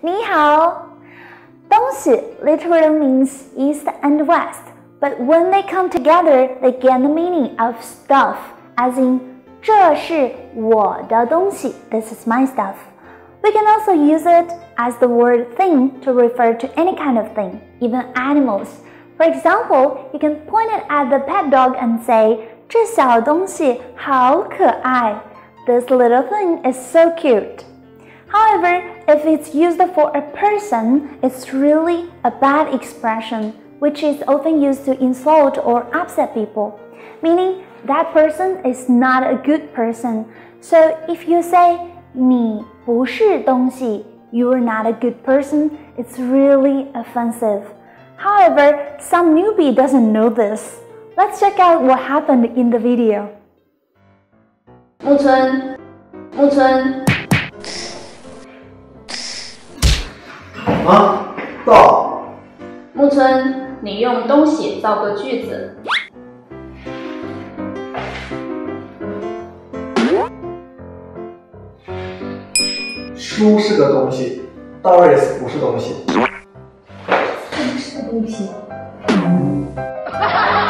你好。东西 literally means east and west, but when they come together, they get the meaning of stuff, as in 这是我的东西. This is my stuff. We can also use it as the word thing to refer to any kind of thing, even animals. For example, you can point it at the pet dog and say, 这小东西好可爱. This little thing is so cute. However, if it's used for a person, it's really a bad expression, which is often used to insult or upset people, meaning that person is not a good person. So if you say 你不是东西, you're not a good person, it's really offensive. However, some newbie doesn't know this. Let's check out what happened in the video. 木村，木村。 啊，到。木村，你用东西造个句子。书是个东西，Doris 不是东西。不是个东西。